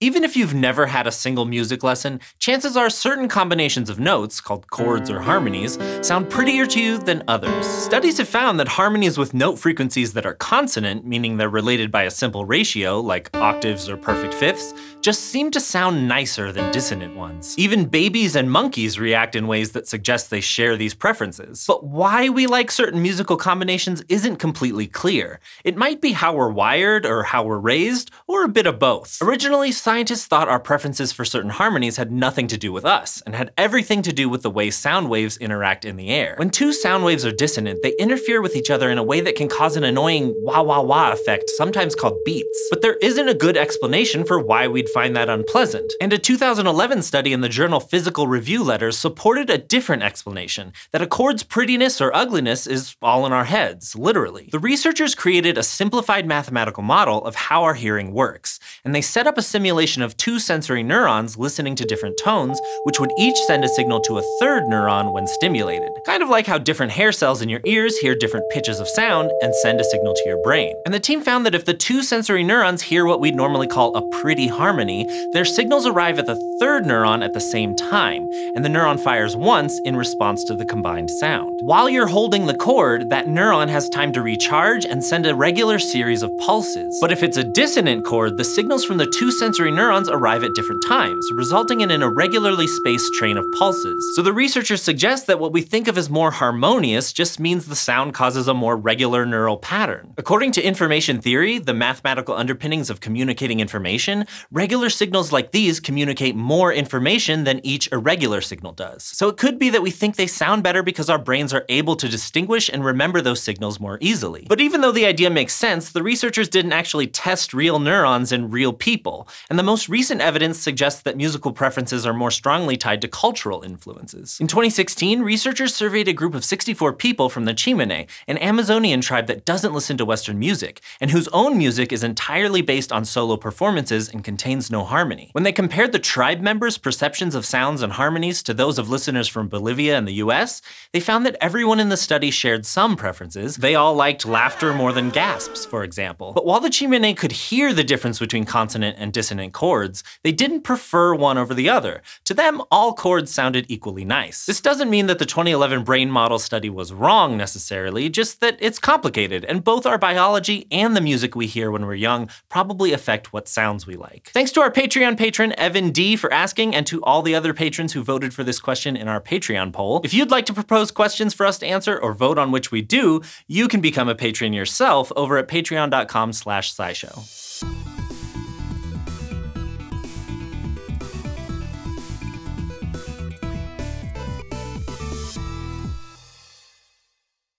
Even if you've never had a single music lesson, chances are certain combinations of notes, called chords or harmonies, sound prettier to you than others. Studies have found that harmonies with note frequencies that are consonant, meaning they're related by a simple ratio, like octaves or perfect fifths, just seem to sound nicer than dissonant ones. Even babies and monkeys react in ways that suggest they share these preferences. But why we like certain musical combinations isn't completely clear. It might be how we're wired, or how we're raised, or a bit of both. Originally, scientists thought our preferences for certain harmonies had nothing to do with us, and had everything to do with the way sound waves interact in the air. When two sound waves are dissonant, they interfere with each other in a way that can cause an annoying wah wah wah effect, sometimes called beats. But there isn't a good explanation for why we'd find that unpleasant. And a 2011 study in the journal Physical Review Letters supported a different explanation, that a chord's prettiness or ugliness is all in our heads, literally. The researchers created a simplified mathematical model of how our hearing works, and they set up a simulation simulation of two sensory neurons listening to different tones, which would each send a signal to a third neuron when stimulated. Kind of like how different hair cells in your ears hear different pitches of sound and send a signal to your brain. And the team found that if the two sensory neurons hear what we'd normally call a pretty harmony, their signals arrive at the third neuron at the same time, and the neuron fires once in response to the combined sound. While you're holding the chord, that neuron has time to recharge and send a regular series of pulses. But if it's a dissonant chord, the signals from the two sensory sensory neurons arrive at different times, resulting in an irregularly spaced train of pulses. So the researchers suggest that what we think of as more harmonious just means the sound causes a more regular neural pattern. According to information theory, the mathematical underpinnings of communicating information, regular signals like these communicate more information than each irregular signal does. So it could be that we think they sound better because our brains are able to distinguish and remember those signals more easily. But even though the idea makes sense, the researchers didn't actually test real neurons in real people, and and the most recent evidence suggests that musical preferences are more strongly tied to cultural influences. In 2016, researchers surveyed a group of 64 people from the Tsimane, an Amazonian tribe that doesn't listen to Western music, and whose own music is entirely based on solo performances and contains no harmony. When they compared the tribe members' perceptions of sounds and harmonies to those of listeners from Bolivia and the US, they found that everyone in the study shared some preferences. They all liked laughter more than gasps, for example. But while the Tsimane could hear the difference between consonant and dissonant chords, they didn't prefer one over the other. To them, all chords sounded equally nice. This doesn't mean that the 2011 brain model study was wrong necessarily, just that it's complicated, and both our biology and the music we hear when we're young probably affect what sounds we like. Thanks to our Patreon patron, Evan D, for asking, and to all the other patrons who voted for this question in our Patreon poll. If you'd like to propose questions for us to answer or vote on which we do, you can become a patron yourself over at patreon.com slash scishow.